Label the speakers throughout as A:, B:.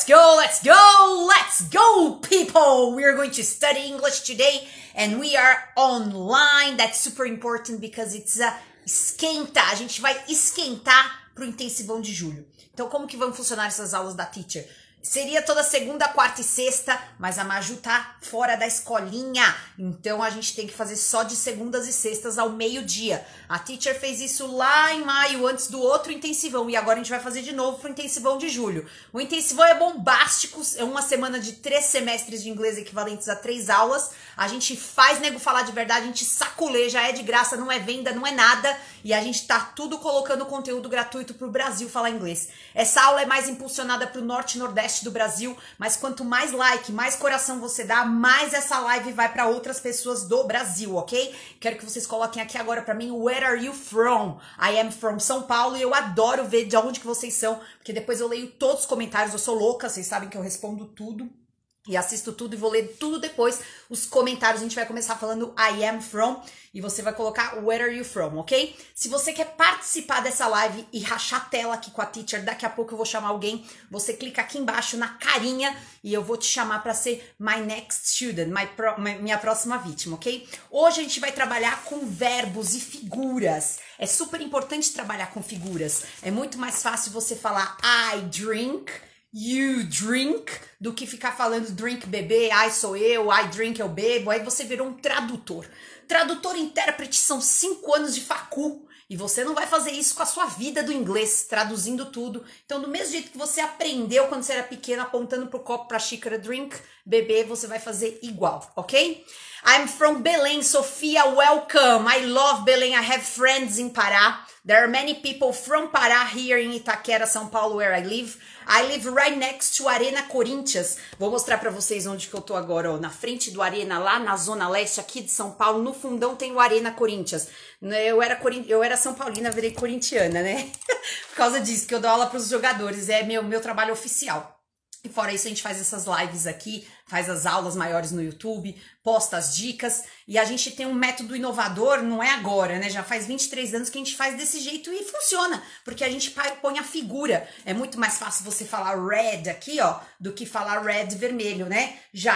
A: let's go, let's go, let's go, people! We are going to study English today and we are online. That's super important because it's a esquenta. A gente vai esquentar pro intensivão de julho. Então, como que vão funcionar essas aulas da teacher? Seria toda segunda, quarta e sexta, mas a Maju tá fora da escolinha. Então a gente tem que fazer só de segundas e sextas ao meio-dia. A teacher fez isso lá em maio, antes do outro intensivão. E agora a gente vai fazer de novo pro intensivão de julho. O intensivão é bombástico, é uma semana de três semestres de inglês equivalentes a três aulas. A gente faz nego falar de verdade, a gente saculeja, é de graça, não é venda, não é nada. E a gente tá tudo colocando conteúdo gratuito pro Brasil falar inglês. Essa aula é mais impulsionada pro norte e nordeste do Brasil, mas quanto mais like, mais coração você dá, mais essa live vai para outras pessoas do Brasil, ok? Quero que vocês coloquem aqui agora para mim, where are you from? I am from São Paulo e eu adoro ver de onde que vocês são, porque depois eu leio todos os comentários, eu sou louca, vocês sabem que eu respondo tudo. E assisto tudo e vou ler tudo depois. Os comentários, a gente vai começar falando I am from e você vai colocar Where are you from, ok? Se você quer participar dessa live e rachar a tela aqui com a teacher, daqui a pouco eu vou chamar alguém. Você clica aqui embaixo na carinha e eu vou te chamar para ser my next student, my, pro, minha próxima vítima, ok? Hoje a gente vai trabalhar com verbos e figuras. É super importante trabalhar com figuras. É muito mais fácil você falar I drink you drink do que ficar falando drink bebê, ai sou eu, I drink eu bebo, aí você virou um tradutor. Tradutor e intérprete são cinco anos de facu e você não vai fazer isso com a sua vida do inglês, traduzindo tudo. Então, do mesmo jeito que você aprendeu quando você era pequeno, apontando pro copo, pra xícara drink, bebê, você vai fazer igual, ok? I'm from Belém, Sofia, welcome. I love Belém. I have friends in Pará. There are many people from Pará here in Itaquera, São Paulo, where I live. I live right next to Arena Corinthians. Vou mostrar para vocês onde que eu tô agora, ó, na frente do Arena, lá na zona leste aqui de São Paulo, no fundão tem o Arena Corinthians. Eu era eu era São Paulina, virei corintiana, né? Por causa disso que eu dou aula para os jogadores, é meu meu trabalho oficial. E fora isso, a gente faz essas lives aqui, faz as aulas maiores no YouTube, posta as dicas. E a gente tem um método inovador, não é agora, né? Já faz 23 anos que a gente faz desse jeito e funciona. Porque a gente põe a figura. É muito mais fácil você falar red aqui, ó, do que falar red vermelho, né? Já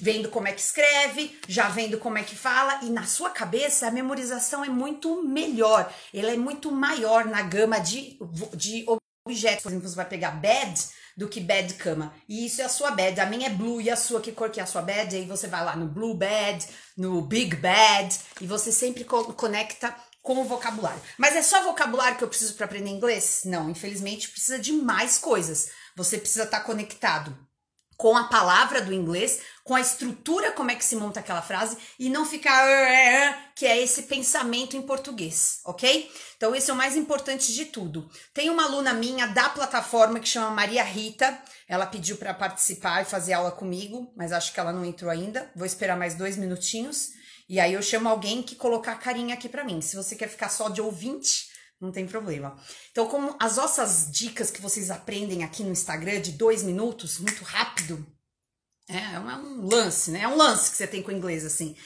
A: vendo como é que escreve, já vendo como é que fala. E na sua cabeça, a memorização é muito melhor. Ela é muito maior na gama de, de objetos. Por exemplo, você vai pegar bed do que bed cama. E isso é a sua bed. A minha é blue e a sua, que cor que é a sua bed? E aí você vai lá no blue bed, no big bed, e você sempre conecta com o vocabulário. Mas é só vocabulário que eu preciso para aprender inglês? Não, infelizmente precisa de mais coisas. Você precisa estar tá conectado com a palavra do inglês, com a estrutura, como é que se monta aquela frase, e não ficar que é esse pensamento em português, ok? Então, esse é o mais importante de tudo. Tem uma aluna minha da plataforma que chama Maria Rita, ela pediu para participar e fazer aula comigo, mas acho que ela não entrou ainda. Vou esperar mais dois minutinhos. E aí eu chamo alguém que colocar a carinha aqui para mim. Se você quer ficar só de ouvinte, não tem problema. Então, como as nossas dicas que vocês aprendem aqui no Instagram de dois minutos, muito rápido, é, é um lance, né? É um lance que você tem com o inglês, assim.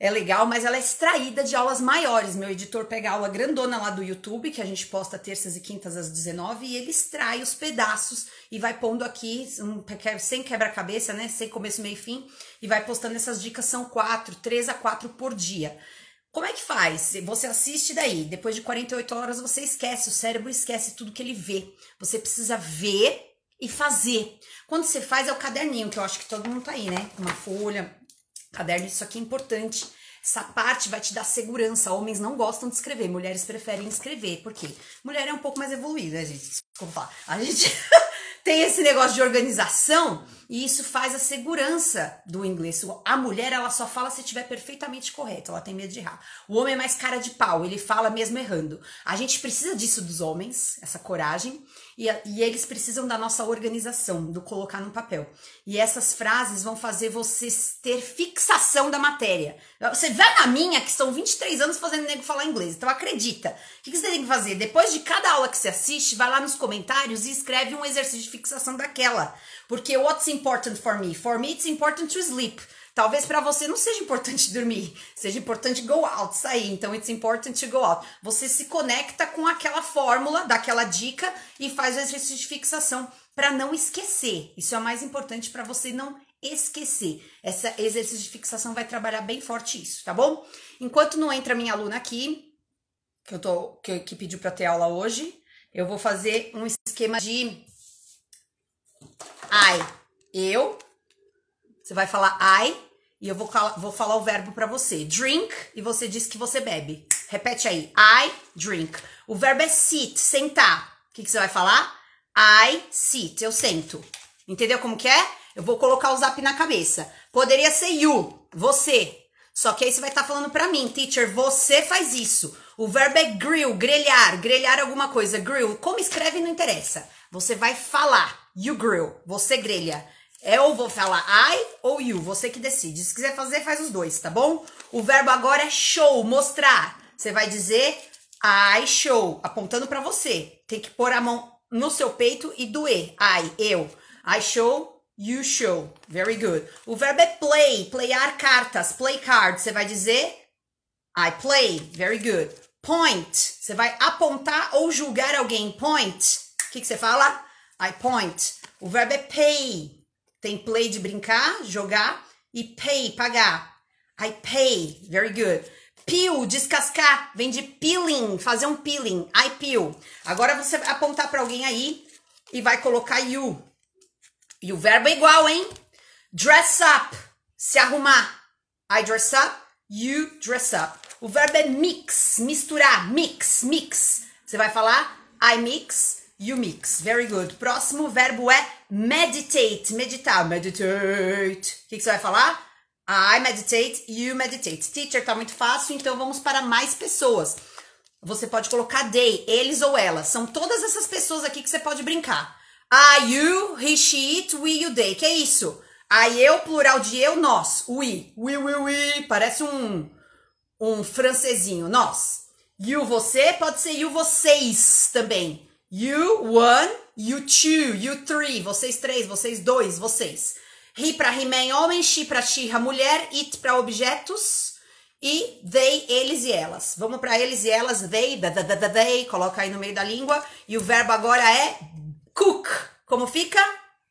A: É legal, mas ela é extraída de aulas maiores. Meu editor pega a aula grandona lá do YouTube, que a gente posta terças e quintas às 19, e ele extrai os pedaços e vai pondo aqui, um, sem quebra-cabeça, né? Sem começo, meio e fim, e vai postando essas dicas. São quatro, três a quatro por dia. Como é que faz? Você assiste daí, depois de 48 horas você esquece, o cérebro esquece tudo que ele vê. Você precisa ver e fazer. Quando você faz é o caderninho, que eu acho que todo mundo tá aí, né? Uma folha, caderno, isso aqui é importante. Essa parte vai te dar segurança. Homens não gostam de escrever, mulheres preferem escrever. Por quê? Mulher é um pouco mais evoluída, gente. Desculpa. A gente tem esse negócio de organização e isso faz a segurança do inglês. A mulher, ela só fala se estiver perfeitamente correto, ela tem medo de errar. O homem é mais cara de pau, ele fala mesmo errando. A gente precisa disso dos homens, essa coragem, e, e eles precisam da nossa organização, do colocar no papel. E essas frases vão fazer você ter fixação da matéria. Você vai na minha, que são 23 anos fazendo nego falar inglês, então acredita. O que você tem que fazer? Depois de cada aula que você assiste, vai lá nos comentários e escreve um exercício de fixação daquela. Porque what's important for me? For me, it's important to sleep. Talvez para você não seja importante dormir, seja importante go out, sair. Então, it's important to go out. Você se conecta com aquela fórmula, daquela dica e faz o exercício de fixação para não esquecer. Isso é o mais importante para você não esquecer. Esse exercício de fixação vai trabalhar bem forte isso, tá bom? Enquanto não entra minha aluna aqui, que eu tô que, que pediu para ter aula hoje, eu vou fazer um esquema de I, eu. Você vai falar I e eu vou, vou falar o verbo para você. Drink e você diz que você bebe. Repete aí. I drink. O verbo é sit, sentar. O que, que você vai falar? I sit, eu sento. Entendeu como que é? Eu vou colocar o zap na cabeça. Poderia ser you, você. Só que aí você vai estar tá falando para mim, teacher, você faz isso. O verbo é grill, grelhar, grelhar alguma coisa. Grill, como escreve não interessa. Você vai falar, you grill, você grelha. É ou vou falar I ou you, você que decide. Se quiser fazer, faz os dois, tá bom? O verbo agora é show, mostrar. Você vai dizer I show, apontando para você. Tem que pôr a mão no seu peito e doer. I, eu. I show, You show. Very good. O verbo é play, playar cartas, play cards. Você vai dizer I play. Very good. Point. Você vai apontar ou julgar alguém. Point. O que, que você fala? I point. O verbo é pay. Tem play de brincar, jogar. E pay, pagar. I pay. Very good. Peel, descascar. Vem de peeling, fazer um peeling. I peel. Agora você vai apontar para alguém aí e vai colocar you. E o verbo é igual, hein? Dress up, se arrumar. I dress up, you dress up. O verbo é mix, misturar, mix, mix. Você vai falar I mix, you mix. Very good. Próximo verbo é meditate, meditar, meditate. O que, que você vai falar? I meditate, you meditate. Teacher, tá muito fácil, então vamos para mais pessoas. Você pode colocar they, eles ou elas. São todas essas pessoas aqui que você pode brincar. I, you, he, she, it, we, you, they. Que é isso? I, eu, plural de eu, nós. We. We, we, we. Parece um, um francesinho. Nós. You, você. Pode ser you, vocês também. You, one. You, two. You, three. Vocês três. Vocês dois. Vocês. He para he-man, homem. She para she, mulher. It para objetos. E they, eles e elas. Vamos para eles e elas. They, da, da, da, they. Coloca aí no meio da língua. E o verbo agora é cook. Como fica?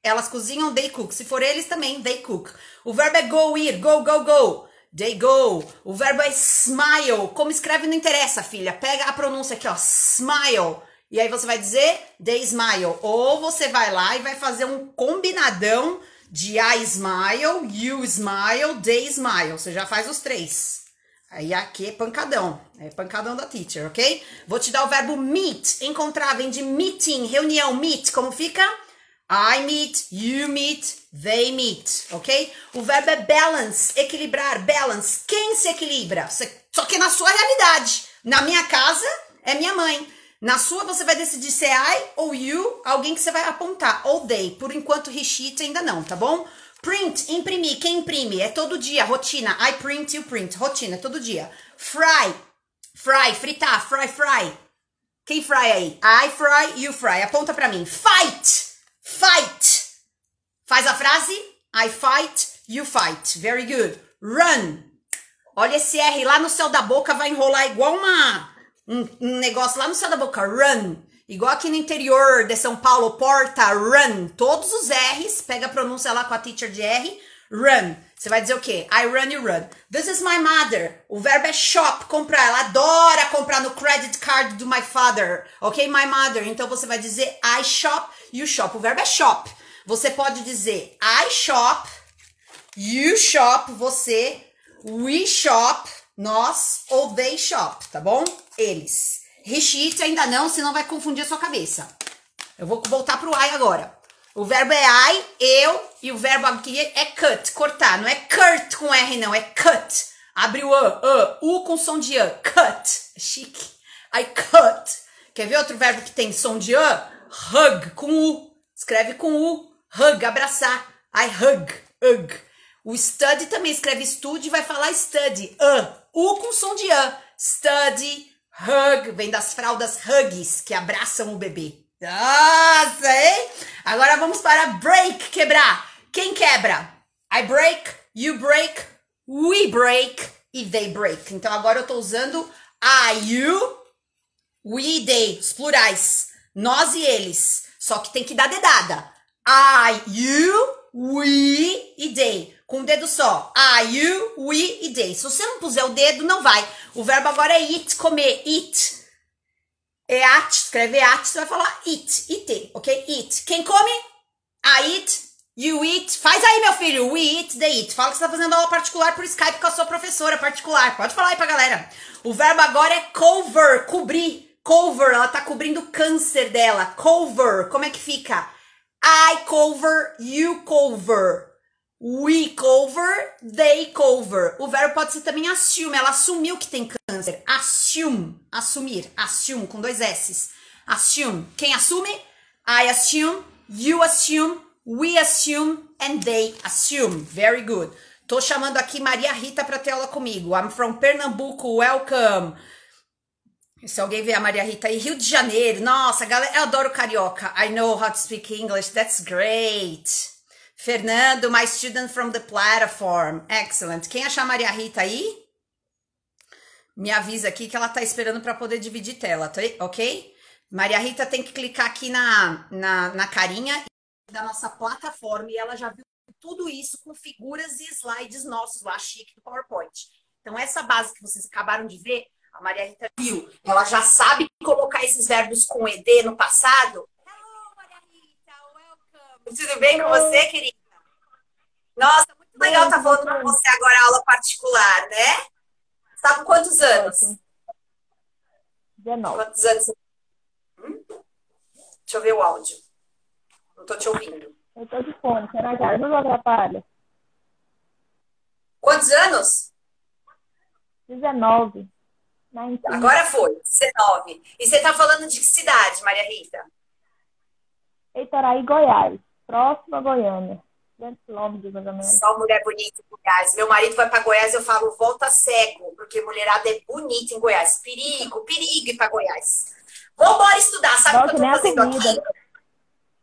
A: Elas cozinham, they cook. Se for eles também, they cook. O verbo é go, ir, go, go, go. They go. O verbo é smile. Como escreve não interessa, filha. Pega a pronúncia aqui, ó. Smile. E aí você vai dizer they smile. Ou você vai lá e vai fazer um combinadão de I smile, you smile, they smile. Você já faz os três. Aí aqui é pancadão, é pancadão da teacher, ok? Vou te dar o verbo meet, encontrar, vem de meeting, reunião, meet, como fica? I meet, you meet, they meet, ok? O verbo é balance, equilibrar, balance. Quem se equilibra? Só que na sua realidade. Na minha casa, é minha mãe. Na sua, você vai decidir se é I ou you, alguém que você vai apontar, ou they. Por enquanto, he, ainda não, tá bom? Print, imprimir. Quem imprime? É todo dia, rotina. I print, you print. Rotina, é todo dia. Fry, fry, fritar, fry, fry. Quem fry aí? I fry, you fry. Aponta pra mim. Fight, fight. Faz a frase. I fight, you fight. Very good. Run. Olha esse R lá no céu da boca, vai enrolar igual uma um, um negócio lá no céu da boca. Run. Igual aqui no interior de São Paulo, porta, run. Todos os R's, pega a pronúncia lá com a teacher de R, run. Você vai dizer o quê? I run, you run. This is my mother. O verbo é shop, comprar. Ela adora comprar no credit card do my father. Ok? My mother. Então você vai dizer I shop, you shop. O verbo é shop. Você pode dizer I shop, you shop, você, we shop, nós, ou they shop, tá bom? Eles. Reshit ainda não, senão vai confundir a sua cabeça. Eu vou voltar pro I agora. O verbo é I, eu, e o verbo aqui é cut, cortar. Não é curt com R, não, é cut. Abre o A, A, U com som de A. Cut. É chique. I cut. Quer ver outro verbo que tem som de A? Hug, com U. Escreve com U. Hug, abraçar. I hug, hug. O study também escreve study e vai falar study. A. U com som de A. Study, Hug vem das fraldas Huggies, que abraçam o bebê. Nossa, hein? Agora vamos para break, quebrar. Quem quebra? I break, you break, we break e they break. Então agora eu tô usando I, you, we, they, os plurais. Nós e eles. Só que tem que dar dedada. I, you, we e they. Com o dedo só. I, you, we e they. Se você não puser o dedo, não vai. O verbo agora é eat, comer. Eat. É at, escreve at, você vai falar eat, eat, ok? Eat. Quem come? I eat, you eat. Faz aí, meu filho. We eat, they eat. Fala que você tá fazendo aula particular por Skype com a sua professora particular. Pode falar aí pra galera. O verbo agora é cover, cobrir. Cover, ela tá cobrindo o câncer dela. Cover, como é que fica? I cover, you cover. We cover, they cover. O verbo pode ser também assume. Ela assumiu que tem câncer. Assume. Assumir. Assume com dois S's. Assume. Quem assume? I assume, you assume, we assume, and they assume. Very good. Tô chamando aqui Maria Rita para ter aula comigo. I'm from Pernambuco. Welcome. Se alguém vê a Maria Rita aí, Rio de Janeiro. Nossa, galera, eu adoro carioca. I know how to speak English. That's great. Fernando, my student from the platform. Excellent. Quem achar a Maria Rita aí? Me avisa aqui que ela tá esperando para poder dividir tela, tá? ok? Maria Rita tem que clicar aqui na, na, na carinha da nossa plataforma e ela já viu tudo isso com figuras e slides nossos lá, chique do PowerPoint. Então, essa base que vocês acabaram de ver, a Maria Rita viu. Ela já sabe colocar esses verbos com ED no passado tudo bem com você, querida? Nossa, muito legal estar tá falando com você agora, aula particular, né? Você tá com quantos anos?
B: 19.
A: Quantos anos? Hum? Deixa eu ver o áudio. Não tô te ouvindo.
B: Eu tô de fone, será que não atrapalha?
A: Quantos anos?
B: 19.
A: Agora foi, 19. E você tá falando de que cidade, Maria Rita?
B: Eitoraí, Goiás próximo a Goiânia. 200 quilômetros, mais ou menos.
A: Só mulher bonita em Goiás. Meu marido vai para Goiás, eu falo, volta cego, porque mulherada é bonita em Goiás. Perigo, perigo ir para Goiás. Vambora estudar, sabe o que eu tô fazendo aqui?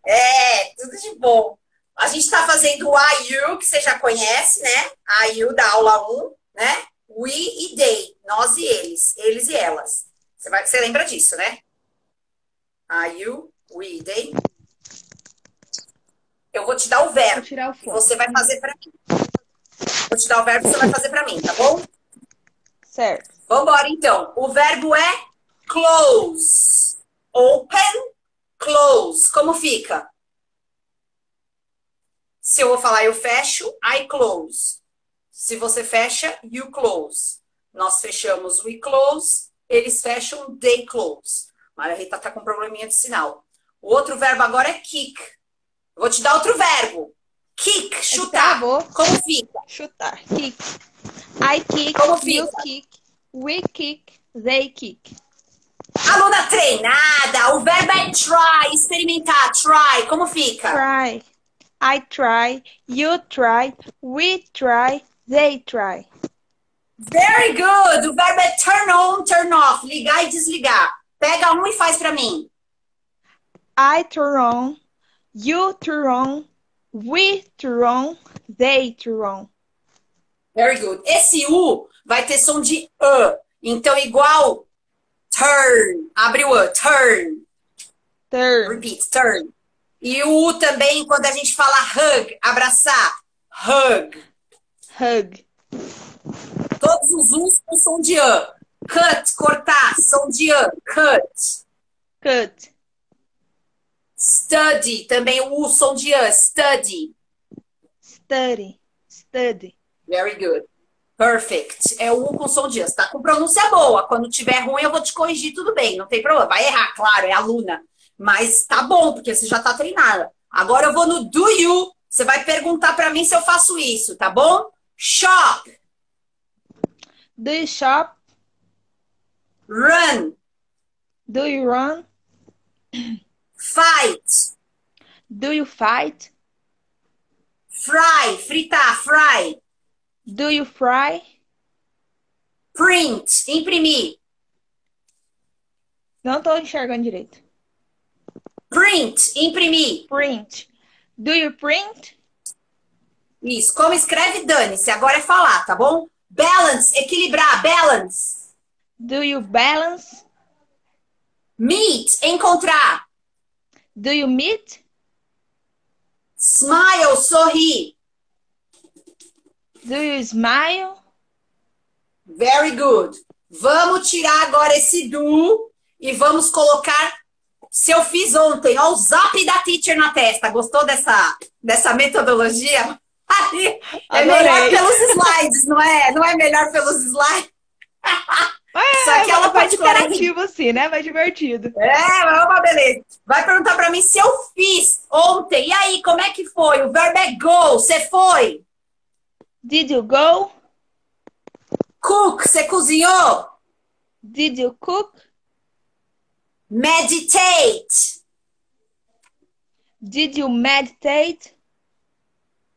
A: É, tudo de bom. A gente está fazendo o IU, que você já conhece, né? IU da aula 1, né? We e they, nós e eles, eles e elas. Você, vai, você lembra disso, né? IU, we, they. Eu vou te dar o verbo. O. Você vai fazer para mim. Vou te dar o verbo, você vai fazer para mim, tá bom?
B: Certo.
A: Vamos embora então. O verbo é close. Open, close. Como fica? Se eu vou falar eu fecho, I close. Se você fecha, you close. Nós fechamos we close, eles fecham they close. Maria Rita tá com probleminha de sinal. O outro verbo agora é kick. Vou te dar outro verbo. Kick, chutar. Tá, Como fica?
B: Chutar. Kick. I kick,
A: Como fica?
B: you kick, we kick, they kick.
A: Aluna treinada, o verbo é try, experimentar, try. Como fica?
B: Try. I try, you try, we try, they try.
A: Very good. O verbo é turn on, turn off, ligar e desligar. Pega um e faz para mim.
B: I turn on, You turn on, we turn on, they turn on.
A: Very good. Esse U vai ter som de E. Então, igual turn. Abre o E. Turn.
B: Turn.
A: Repeat. Turn. E o U também, quando a gente fala hug, abraçar. Hug.
B: Hug.
A: Todos os U's com som de E. Cut, cortar, som de E. Cut.
B: Cut.
A: Study, também o som de us. Study.
B: Study. Study.
A: Very good. Perfect. É o U com som de us. Tá com pronúncia boa. Quando tiver ruim, eu vou te corrigir, tudo bem. Não tem problema. Vai errar, claro, é aluna. Mas tá bom, porque você já tá treinada. Agora eu vou no do you. Você vai perguntar para mim se eu faço isso, tá bom? Shop.
B: Do you shop?
A: Run.
B: Do you run?
A: Fight.
B: Do you fight?
A: Fry, fritar, fry.
B: Do you fry?
A: Print, imprimir.
B: Não estou enxergando direito.
A: Print, imprimir.
B: Print. Do you print?
A: Isso. Como escreve, dane-se. Agora é falar, tá bom? Balance, equilibrar, balance.
B: Do you balance?
A: Meet, encontrar.
B: Do you meet?
A: Smile, sorri.
B: Do you smile?
A: Very good. Vamos tirar agora esse do e vamos colocar se eu fiz ontem, ó, o zap da teacher na testa. Gostou dessa, dessa metodologia? é melhor pelos slides, não é? Não é melhor pelos slides?
B: É,
A: Só que ela
B: vai interativo assim, né? Vai divertido.
A: É, mas é uma beleza. Vai perguntar pra mim se eu fiz ontem. E aí, como é que foi? O verbo é go. Você foi?
B: Did you go?
A: Cook, você cozinhou?
B: Did you cook?
A: Meditate.
B: Did you meditate?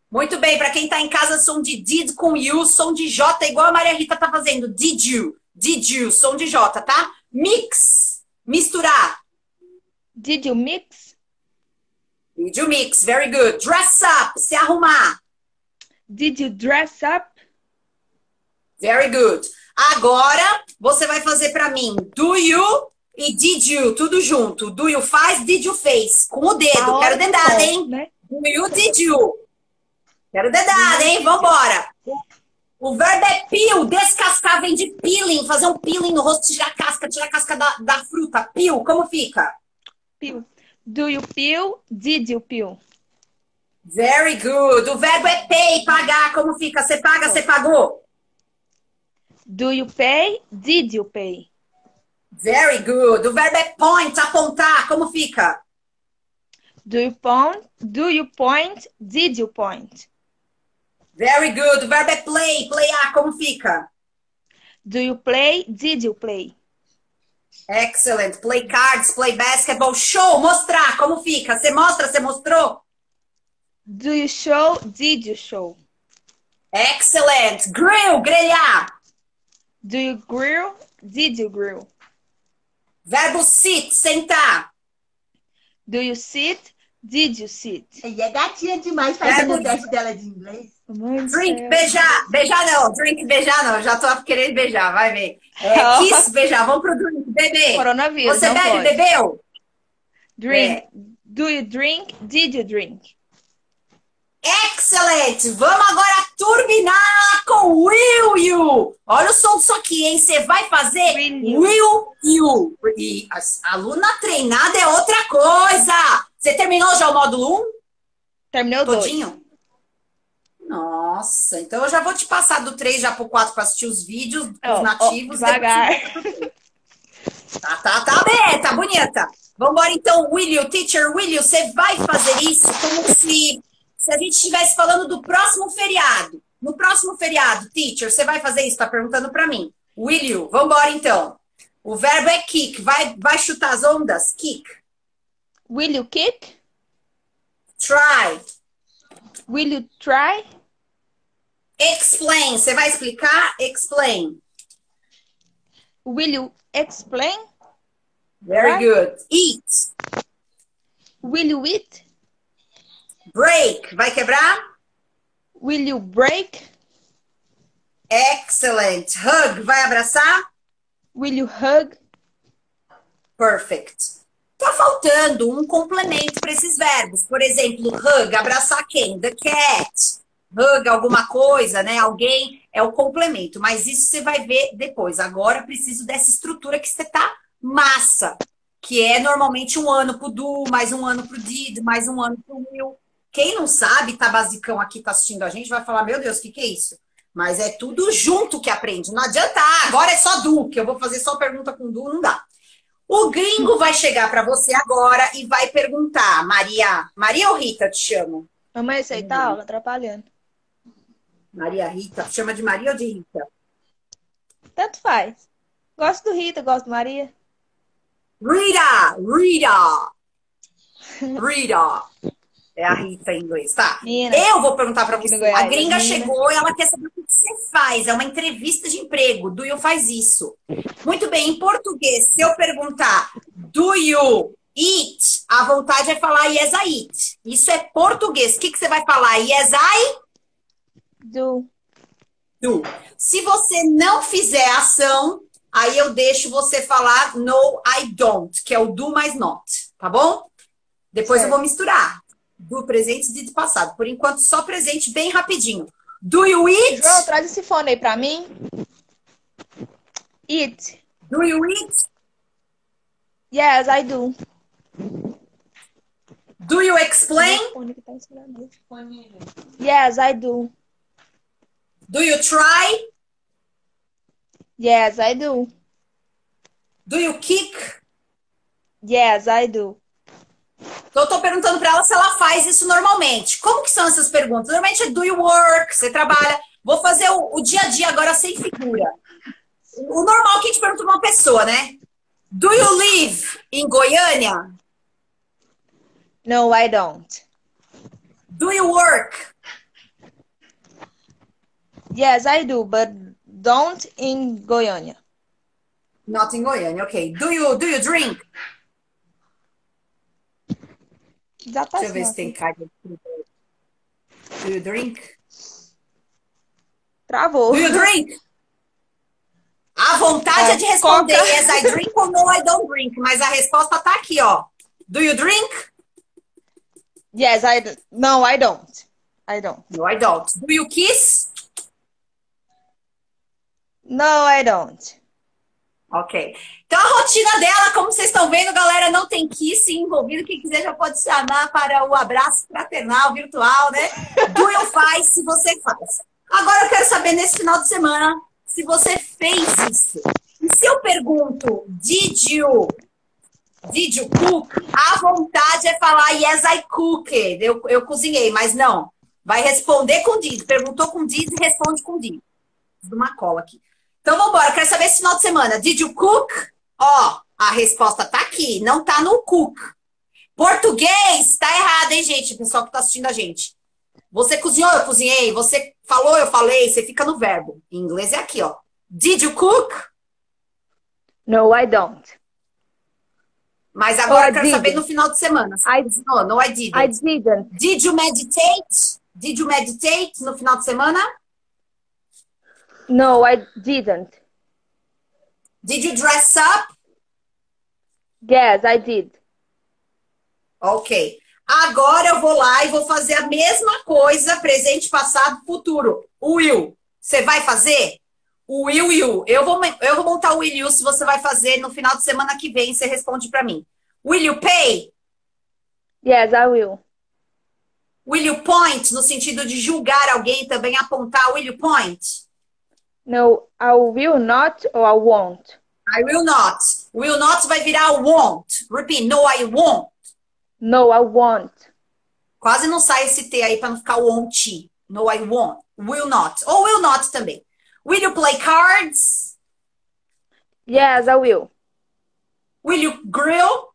A: Muito bem, pra quem tá em casa, som de did com you, som de J, igual a Maria Rita tá fazendo. Did you, did you, som de J, tá? Mix, misturar.
B: Did you mix?
A: Did you mix, very good. Dress up, se arrumar.
B: Did you dress up?
A: Very good. Agora, você vai fazer pra mim do you e did you, tudo junto. Do you faz, did you fez. Com o dedo,
B: hora
A: quero dedada, hein?
B: Né?
A: Do you, did you. Quero dedada, hein? Vambora. O verbo é peel, descascar vem de peeling, fazer um peeling no rosto, tirar a casca, tirar a casca da, da fruta. Peel, como fica?
B: Peel. Do you peel? Did you peel?
A: Very good. O verbo é pay, pagar, como fica? Você paga, você pagou?
B: Do you pay? Did you pay?
A: Very good. O verbo é point, apontar, como fica?
B: Do you point? Do you point? Did you point?
A: Very good. O verbo é play, playar, como fica?
B: Do you play? Did you play?
A: Excellent. Play cards, play basketball. Show, mostrar, como fica? Você mostra, você mostrou?
B: Do you show? Did you show?
A: Excellent. Grill, grelhar.
B: Do you grill? Did you grill?
A: Verbo sit, sentar.
B: Do you sit? Did you sit?
C: E é gatinha demais fazendo o teste dela de inglês.
B: Mãe
A: Drink,
B: céu.
A: beijar. Beijar não. Drink, beijar não. Já tô querendo beijar, vai ver. É, kiss, beijar. Vamos pro drink. Beber.
B: Coronavírus,
A: Você
B: não
A: bebe,
B: pode.
A: bebeu?
B: Drink.
A: É.
B: Do you drink? Did you drink?
A: Excelente! Vamos agora turbinar com Will You. Olha o som disso aqui, hein? Você vai fazer
B: Will you.
A: Will You. E a aluna treinada é outra coisa. Você terminou já o módulo 1?
B: Terminou dois.
A: Nossa, então eu já vou te passar do 3 já pro 4 para assistir os vídeos dos
B: Ó, ó,
A: nativos.
B: devagar.
A: Tá, tá, tá bem, tá bonita. Vambora então, Will you, teacher Will you, você vai fazer isso como se, se a gente estivesse falando do próximo feriado. No próximo feriado, teacher, você vai fazer isso? Tá perguntando pra mim. Will you, vambora então. O verbo é kick, vai, vai chutar as ondas? Kick.
B: Will you kick?
A: Try.
B: Will you try?
A: Explain, você vai explicar? Explain.
B: Will you explain?
A: Very
B: Vai.
A: good. Eat.
B: Will you eat?
A: Break, vai quebrar?
B: Will you break?
A: Excellent. Hug, vai abraçar?
B: Will you hug?
A: Perfect. Tá faltando um complemento para esses verbos. Por exemplo, hug, abraçar quem? The cat. Hug, alguma coisa, né? Alguém é o complemento. Mas isso você vai ver depois. Agora eu preciso dessa estrutura que você tá massa. Que é normalmente um ano pro do, mais um ano pro did, mais um ano pro will. Quem não sabe, tá basicão aqui, tá assistindo a gente, vai falar, meu Deus, o que, que é isso? Mas é tudo junto que aprende. Não adianta, ah, agora é só do, que eu vou fazer só pergunta com do, não dá. O gringo vai chegar para você agora e vai perguntar, Maria, Maria ou Rita te chamo?
B: Mamãe, aí tá aula, atrapalhando.
A: Maria Rita, chama de Maria ou de Rita?
B: Tanto faz. Gosto do Rita, gosto do Maria.
A: Rita, Rita, Rita. É a Rita em inglês, tá?
B: Mina.
A: Eu vou perguntar para você.
B: Goiás,
A: A gringa
B: Mina.
A: chegou e ela quer saber o que você faz. É uma entrevista de emprego. Do you faz isso? Muito bem, em português, se eu perguntar do you eat, a vontade é falar yes I eat. Isso é português. O que, que você vai falar? Yes I
B: Do.
A: do. Se você não fizer ação, aí eu deixo você falar no I don't, que é o do mais not, tá bom? Depois eu
B: Certo.
A: vou misturar. do presente e do passado. Por enquanto, só presente bem rapidinho. Do you eat?
B: João, traz esse fone aí pra mim. Eat.
A: Do you eat?
B: Yes, I do.
A: Do you explain?
B: Yes, I do.
A: Do you try?
B: Yes, I do.
A: Do you kick?
B: Yes, I do.
A: Então, eu tô perguntando para ela se ela faz isso normalmente. Como que são essas perguntas? Normalmente é do you work? Você trabalha. Vou fazer o, o dia a dia agora sem figura. O normal que a gente pergunta uma pessoa, né? Do you live em Goiânia?
B: No, I don't.
A: Do you work?
B: Yes, I do, but don't in Goiânia.
A: Not in Goiânia, ok. Do you, do you drink?
B: Já tá
A: Deixa eu ver
B: assim,
A: se tem cara. Do you drink?
B: Travou.
A: Do you drink? A vontade é,
B: É,
A: de responder
B: coca.
A: yes, I drink ou no, I don't drink. Mas a resposta tá aqui, ó. Do you drink?
B: Yes, I. No, I don't. I don't.
A: No, I don't. Do you kiss?
B: No, I don't.
A: Ok. Então a rotina dela, como vocês estão vendo, galera, não tem kiss envolvido. Quem quiser já pode chamar para o abraço fraternal virtual, né? Do you faz se você faz. Agora eu quero saber nesse final de semana se você fez isso. E se eu pergunto, did you? Did you cook? A vontade é falar yes, I cooked. Eu, eu cozinhei, mas não. Vai responder com did. Perguntou com did, responde com did. Uma cola aqui. Então vamos embora. Quero saber esse final de semana. Did you cook? Ó, a resposta tá aqui. Não tá no cook. Português tá errado, hein, gente? O pessoal que tá assistindo a gente. Você cozinhou, eu cozinhei. Você falou, eu falei. Você fica no verbo. Em inglês é aqui, ó. Did you cook?
B: No, I don't.
A: Mas agora
B: Oh,
A: eu quero saber no final de semana.
B: I-
A: No, no, I didn't.
B: I didn't.
A: Did you meditate? Did you meditate no final de semana?
B: No, I didn't.
A: Did you dress up?
B: Yes, I did.
A: Ok. Agora eu vou lá e vou fazer a mesma coisa, presente, passado, futuro. Will. Você vai fazer? O will you. Eu vou, eu vou montar o will you se você vai fazer no final de semana que vem. Você responde para mim. Will you pay?
B: Yes, I will.
A: Will you point? No sentido de julgar alguém, também apontar. Will you point?
B: No, I will not or I won't.
A: I will not. Will not vai virar won't. Repeat. No, I won't.
B: No, I won't.
A: Quase não sai esse T aí para não ficar won't. No, I won't. Will not. Ou will not também. Will you play cards?
B: Yes, I will.
A: Will you grill?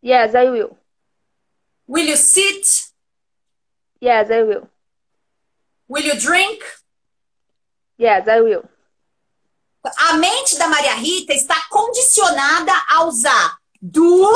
B: Yes, I will.
A: Will you sit?
B: Yes, I will.
A: Will you drink?
B: Yes, I will.
A: A mente da Maria Rita está condicionada a usar do,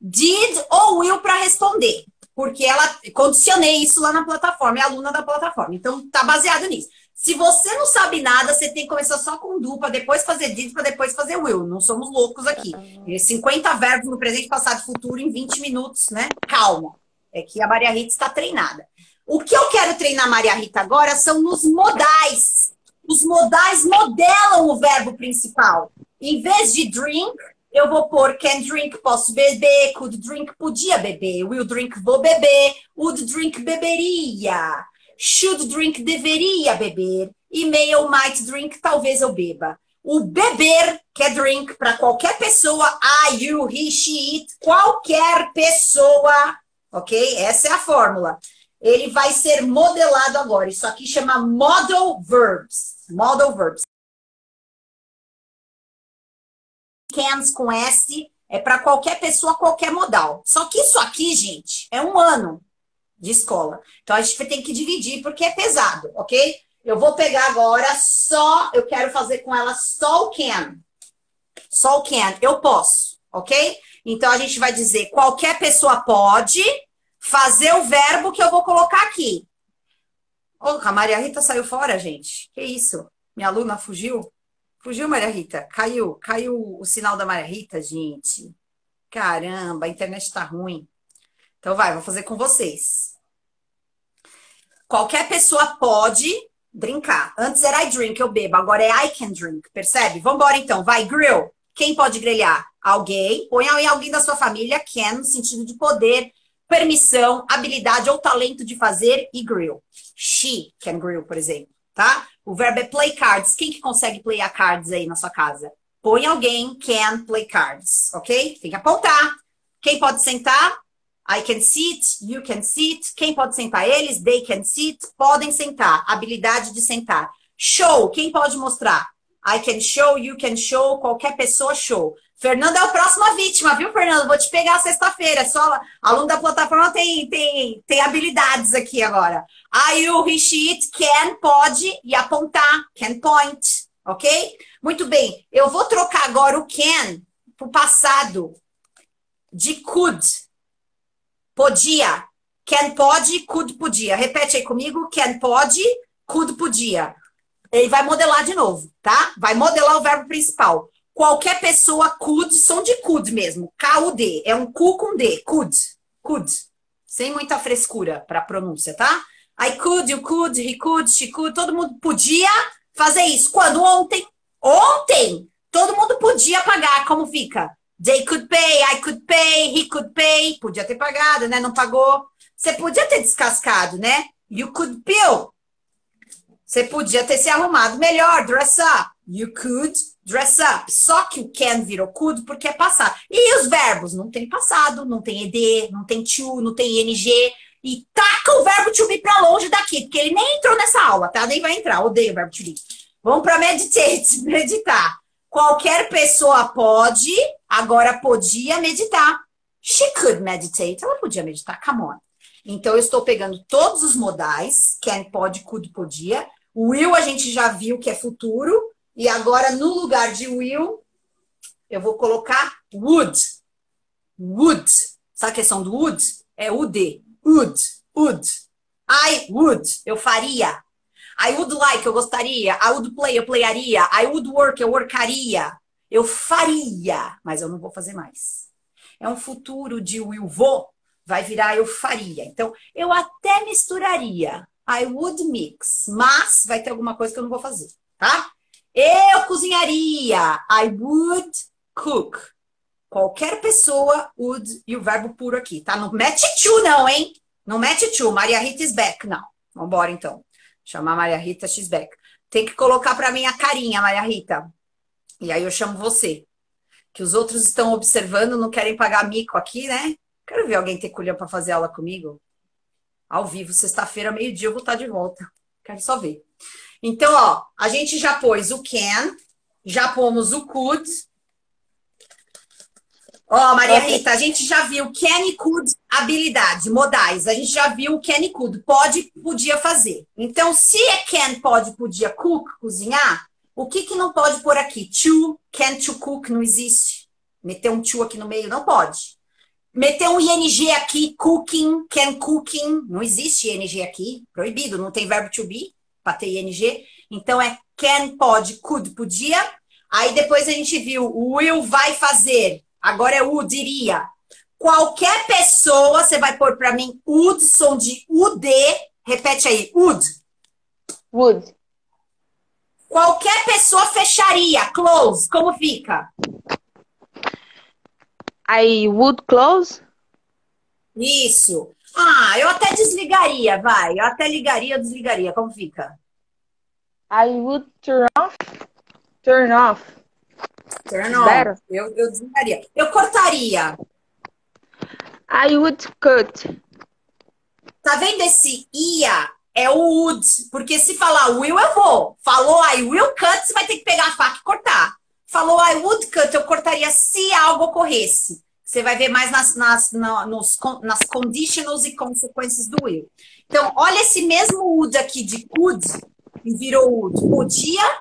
A: did ou will para responder. Porque ela condicionei isso lá na plataforma, é aluna da plataforma. Então tá baseado nisso. Se você não sabe nada, você tem que começar só com do para depois fazer did para depois fazer will. Não somos loucos aqui. E 50 verbos no presente, passado e futuro em 20 minutos, né? Calma. É que a Maria Rita está treinada. O que eu quero treinar a Maria Rita agora são nos modais. Os modais modelam o verbo principal. Em vez de drink, eu vou pôr can drink, posso beber, could drink, podia beber, will drink, vou beber, would drink, beberia, should drink, deveria beber, e may ou might drink, talvez eu beba. O beber, que é drink, para qualquer pessoa, I, you, he, she, it, qualquer pessoa, ok? Essa é a fórmula. Ele vai ser modelado agora. Isso aqui chama model verbs. Model verbs. Cans com S é para qualquer pessoa, qualquer modal. Só que isso aqui, gente, é um ano de escola. Então a gente tem que dividir porque é pesado, ok? Eu vou pegar agora só, eu quero fazer com ela só o can. Só o can. Eu posso, ok? Então a gente vai dizer qualquer pessoa pode fazer o verbo que eu vou colocar aqui. Ô, a Maria Rita saiu fora, gente. Que isso? Minha aluna fugiu? Fugiu, Maria Rita? Caiu, caiu o sinal da Maria Rita, gente. Caramba, a internet tá ruim. Então vai, vou fazer com vocês. Qualquer pessoa pode brincar. Antes era I drink, eu bebo. Agora é I can drink, percebe? Vambora então, vai, grill. Quem pode grelhar? Alguém. Põe alguém da sua família, can, no sentido de poder, permissão, habilidade ou talento de fazer e grill. She can grill, por exemplo, tá? O verbo é play cards. Quem que consegue playar cards aí na sua casa? Põe alguém can play cards, ok? Tem que apontar. Quem pode sentar? I can sit, you can sit. Quem pode sentar? Eles, they can sit. Podem sentar. Habilidade de sentar. Show. Quem pode mostrar? I can show, you can show. Qualquer pessoa show. Fernando é a próxima vítima, viu, Fernando? Vou te pegar sexta-feira. Só aluno da plataforma tem, tem, tem habilidades aqui agora. I, he, she, it, can, pode e apontar. Can point. Ok? Muito bem. Eu vou trocar agora o can para o passado de could. Podia. Can pode, could podia. Repete aí comigo. Can pode, could podia. Ele vai modelar de novo, tá? Vai modelar o verbo principal. Qualquer pessoa could, som de could mesmo. K-U-D. É um cu com D. Could. Could. Sem muita frescura para pronúncia, tá? I could, you could, he could, she could. Todo mundo podia fazer isso. Quando? Ontem. Ontem. Todo mundo podia pagar. Como fica? They could pay, I could pay, he could pay. Podia ter pagado, né? Não pagou. Você podia ter descascado, né? You could bill. Você podia ter se arrumado melhor, dress up. You could dress up. Só que o can virou could porque é passado. E os verbos? Não tem passado, não tem ed, não tem to, não tem ing. E taca o verbo to be pra longe daqui, porque ele nem entrou nessa aula, tá? Nem vai entrar. Odeio o verbo to be. Vamos para meditate, meditar. Qualquer pessoa pode, agora podia meditar. She could meditate. Ela podia meditar, come on. Então, eu estou pegando todos os modais, can, pode, could, podia. Will a gente já viu que é futuro. E agora, no lugar de will, eu vou colocar would. Would. Sabe a questão do would? É UD. Would. Would. I would. Eu faria. I would like, eu gostaria. I would play, eu playaria. I would work, eu workaria. Eu faria, mas eu não vou fazer mais. É um futuro de will vou, vai virar eu faria. Então, eu até misturaria. I would mix, mas vai ter alguma coisa que eu não vou fazer, tá? Eu cozinharia. I would cook. Qualquer pessoa would e o verbo puro aqui, tá? Não mete to não, hein? Não mete to. Maria Rita is back, não. Vambora, então. Chamar Maria Rita she's back. Tem que colocar para mim a carinha, Maria Rita. E aí eu chamo você. Que os outros estão observando, não querem pagar mico aqui, né? Quero ver alguém ter culhão para fazer aula comigo. Ao vivo, sexta-feira, meio-dia, eu vou estar de volta. Quero só ver. Então, ó, a gente já pôs o can, já pomos o could. Ó, Maria Rita, a gente já viu can e could, habilidade, modais. A gente já viu o can e could, pode, podia fazer. Então, se é can, pode, podia, cook, cozinhar, o que que não pode pôr aqui? To, can to cook, não existe. Meter um to aqui no meio, não pode. Meter um ing aqui, cooking, can cooking, não existe ing aqui, proibido, não tem verbo to be para ter ing. Então é can, pode, could, podia. Aí depois a gente viu o will vai fazer. Agora é would, iria. Qualquer pessoa, você vai pôr para mim would, som de UD. Repete aí, would.
B: Would.
A: Qualquer pessoa fecharia, close. Como fica?
B: I would close.
A: Isso. Ah, eu até desligaria, vai. Eu até ligaria, eu desligaria. Como fica?
B: I would turn off. Turn off.
A: Turn on.
B: Better.
A: Eu, eu desligaria. Eu cortaria.
B: I would cut.
A: Tá vendo esse ia? É o would. Porque se falar will, eu vou. Falou I will cut, você vai ter que pegar a faca e cortar. Falou I would cut, eu cortaria se algo ocorresse. Você vai ver mais nas, nas, na, nos, nas conditionals e consequências do will. Então, olha esse mesmo would aqui de could e virou would. Podia,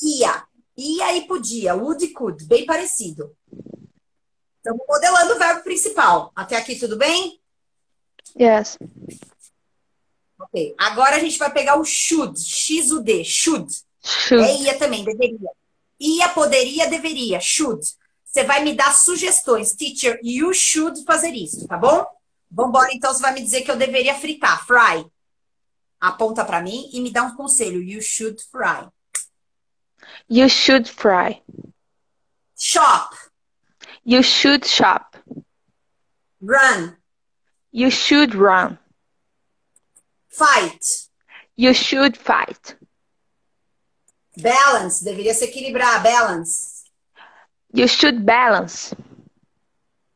A: ia. Ia e podia. Would e could. Bem parecido. Estamos modelando o verbo principal. Até aqui tudo bem?
B: Yes.
A: Ok. Agora a gente vai pegar o should. X, U, D. Should.
B: Should.
A: É ia também, deveria. Ia, poderia, deveria. Should. Você vai me dar sugestões. Teacher, you should fazer isso, tá bom? Vambora, então você vai me dizer que eu deveria fritar. Fry. Aponta pra mim e me dá um conselho. You should fry.
B: You should fry.
A: Shop.
B: You should shop.
A: Run.
B: You should run.
A: Fight.
B: You should fight.
A: Balance. Deveria se equilibrar. Balance.
B: You should balance.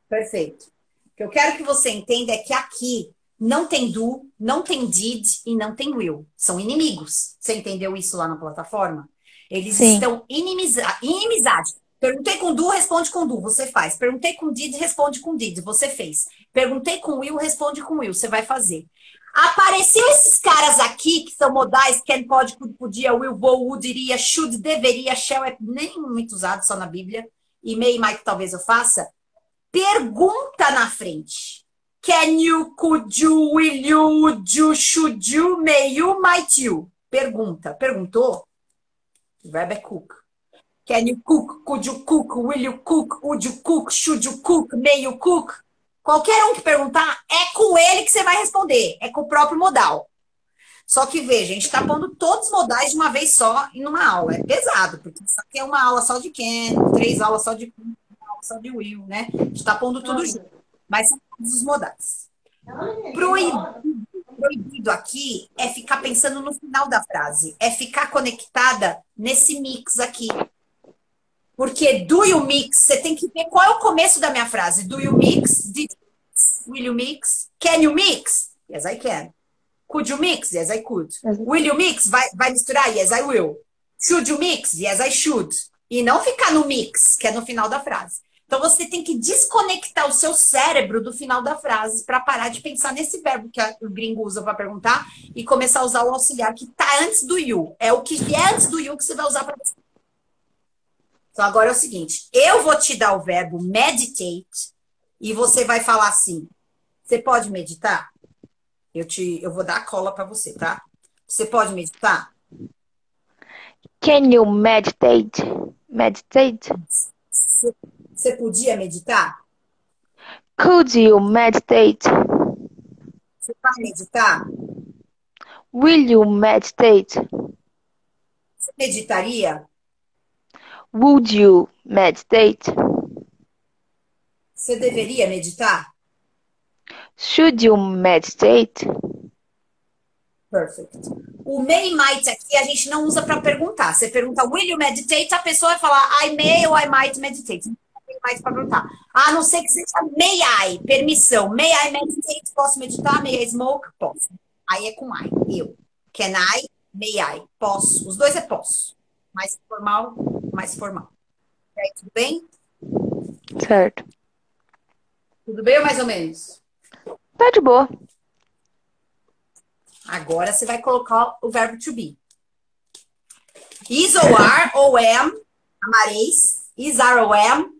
A: Perfeito. O que eu quero que você entenda é que aqui não tem do, não tem did e não tem will. São inimigos. Você entendeu isso lá na plataforma? Eles
B: Sim.
A: estão inimiza inimizade. Perguntei com do, responde com do, você faz. Perguntei com did, responde com did, você fez. Perguntei com will, responde com will, você vai fazer. Apareceu esses caras aqui que são modais, can, pode, could, podia, will, vou, would, iria, should, deveria, shall, é nem muito usado só na Bíblia. E may, might, talvez eu faça. Pergunta na frente. Can you, could you, will you, would you, should you, may you, might you? Pergunta. Perguntou? O verbo é cook. Can you cook? Could you cook? Will you cook? Would you cook? Should you cook? May you cook? Qualquer um que perguntar, é com ele que você vai responder. É com o próprio modal. Só que veja, a gente está pondo todos os modais de uma vez só em uma aula. É pesado, porque aqui é uma aula só de can, três aulas só de aula só de will, né? A gente está pondo tudo junto. Mas são todos os modais. Proibido, proibido aqui é ficar pensando no final da frase. É ficar conectada nesse mix aqui. Porque do you mix, você tem que ver qual é o começo da minha frase. Do you mix? Did you mix? Will you mix? Can you mix? Yes, I can. Could you mix? Yes, I could. Will you mix? Vai, vai misturar? Yes, I will. Should you mix? Yes, I should. E não ficar no mix, que é no final da frase. Então você tem que desconectar o seu cérebro do final da frase para parar de pensar nesse verbo que a- o gringo usa para perguntar e começar a usar o auxiliar que está antes do you. É o que é antes do you que você vai usar para Então agora é o seguinte, eu vou te dar o verbo meditate e você vai falar assim: você pode meditar? Eu te eu vou dar a cola para você, tá? Você pode meditar?
B: Can you meditate? Meditate?
A: Você, você podia meditar?
B: Could you meditate?
A: Você vai meditar?
B: Will you meditate?
A: Você meditaria?
B: Would you meditate?
A: Você deveria meditar?
B: Should you meditate?
A: Perfect. O may might aqui a gente não usa para perguntar. Você pergunta, will you meditate? A pessoa vai falar, I may ou I might meditate. Não tem mais para perguntar. A não ser que seja may I, permissão. May I meditate? Posso meditar? May I smoke? Posso. Aí é com I, eu. Can I? May I? Posso. Os dois é posso. Mais formal, mais formal. Aí, tudo bem?
B: Certo.
A: Tudo bem ou mais ou menos?
B: Tá de boa.
A: Agora você vai colocar o verbo to be. Is ou are ou am, amareis. Is, are ou am,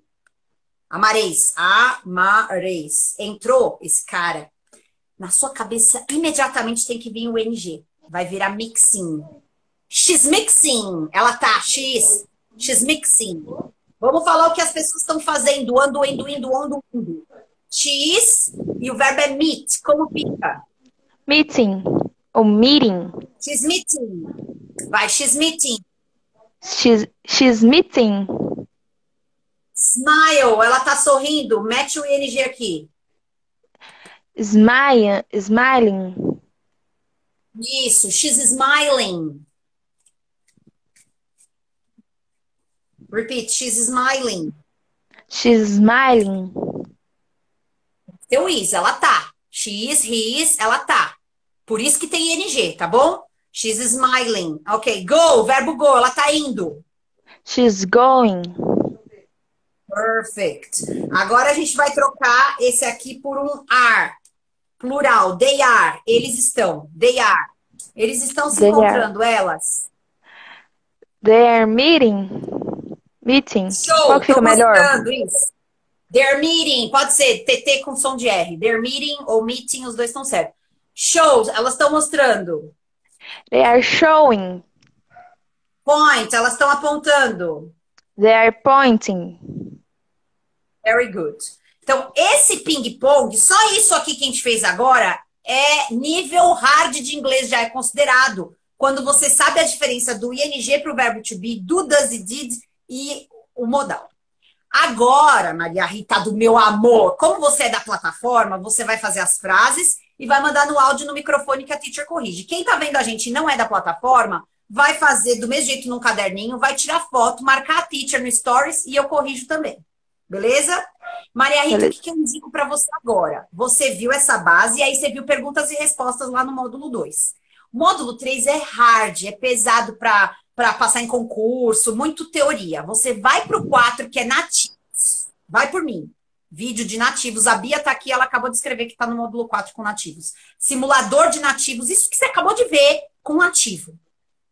A: amareis. Amareis. Entrou esse cara. Na sua cabeça, imediatamente tem que vir o NG. Vai virar mixing. She's mixing. Ela tá, she's. She's mixing. Vamos falar o que as pessoas estão fazendo. Ando, indo, indo, ando, indo. She's. E o verbo é meet. Como fica?
B: Meeting. Ou meeting.
A: She's meeting. Vai, she's meeting.
B: She's, she's meeting.
A: Smile, ela tá sorrindo. Mete o ING aqui.
B: Smile, smiling.
A: Isso, she's smiling. Repeat, she's smiling.
B: She's smiling.
A: Seu is, ela tá. She is, he is, ela tá. Por isso que tem ING, tá bom? She's smiling. Ok, go, verbo go, ela tá indo.
B: She's going.
A: Perfect. Agora a gente vai trocar esse aqui por um are. Plural, they are. Eles estão. They are. Eles estão se
B: They are.
A: encontrando, elas.
B: They are meeting. Meeting.
A: Show,
B: Qual que fica melhor?
A: isso. They're meeting, pode ser TT com som de R. They're meeting ou meeting, os dois estão certos. Shows, elas estão mostrando.
B: They are showing.
A: Point, elas estão apontando.
B: They are pointing.
A: Very good. Então, esse ping-pong, só isso aqui que a gente fez agora, é nível hard de inglês, já é considerado. Quando você sabe a diferença do ing para o verbo to be, do does e did e o modal. Agora, Maria Rita, do meu amor, como você é da plataforma, você vai fazer as frases e vai mandar no áudio no microfone que a teacher corrige. Quem tá vendo a gente e não é da plataforma, vai fazer do mesmo jeito num caderninho, vai tirar foto, marcar a teacher no stories e eu corrijo também. Beleza? Maria Rita, Beleza. o que eu indico para você agora? Você viu essa base e aí você viu perguntas e respostas lá no módulo 2. O módulo 3 é hard, é pesado para passar em concurso, muito teoria. Você vai para o 4, que é nativos. Vai por mim. Vídeo de nativos. A Bia tá aqui, ela acabou de escrever que está no módulo 4 com nativos. Simulador de nativos, isso que você acabou de ver com nativo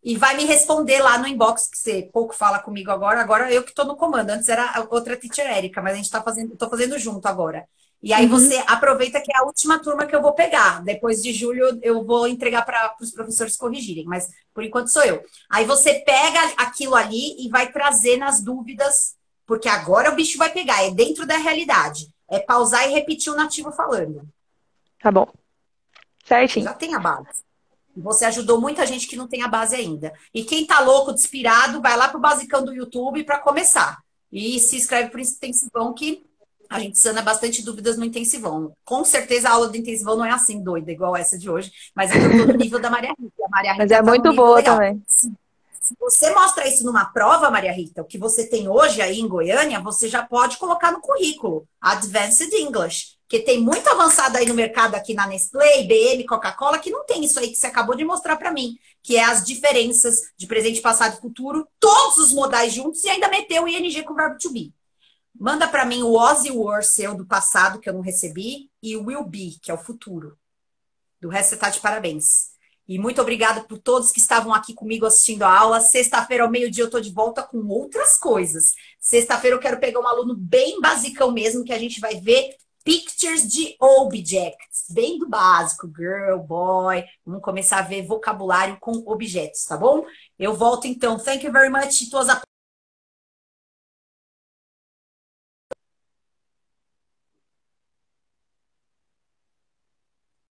A: e vai me responder lá no inbox, que você pouco fala comigo agora, agora eu que estou no comando. Antes era outra teacher Erika, mas a gente está fazendo, tô fazendo junto agora. E aí uhum. você aproveita que é a última turma que eu vou pegar. Depois de julho eu vou entregar para os professores corrigirem, mas por enquanto sou eu. Aí você pega aquilo ali e vai trazer nas dúvidas, porque agora o bicho vai pegar, é dentro da realidade. É pausar e repetir o nativo falando.
B: Tá bom. Certinho.
A: Já tem a base. Você ajudou muita gente que não tem a base ainda. E quem tá louco, despirado, vai lá pro basicão do YouTube para começar. E se inscreve pro intensivão que a gente sana bastante dúvidas no intensivão. Com certeza a aula do intensivão não é assim doida, igual essa de hoje, mas é no nível da Maria Rita. Maria Rita
B: mas é tá muito boa legal. também.
A: Se, se você mostra isso numa prova, Maria Rita, o que você tem hoje aí em Goiânia, você já pode colocar no currículo. Advanced English. Porque tem muito avançado aí no mercado aqui na Nestlé, IBM, Coca-Cola, que não tem isso aí que você acabou de mostrar para mim, que é as diferenças de presente, passado e futuro, todos os modais juntos e ainda meteu o ING com o verbo to be. Manda para mim o was e seu do passado, que eu não recebi, e o will be, que é o futuro. Do resto, você tá de parabéns. E muito obrigada por todos que estavam aqui comigo assistindo a aula. Sexta-feira, ao meio-dia, eu tô de volta com outras coisas. Sexta-feira, eu quero pegar um aluno bem basicão mesmo, que a gente vai ver pictures de objects, bem do básico, girl, boy. Vamos começar a ver vocabulário com objetos, tá bom? Eu volto então. Thank you very much. Tuas